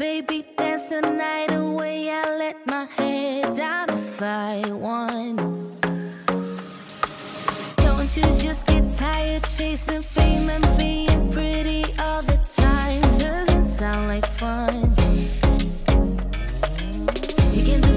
baby, dance the night away. I let my head down if I want. Don't you just get tired chasing fame and being pretty all the time? Doesn't sound like fun. You can